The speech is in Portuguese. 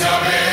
Isabel.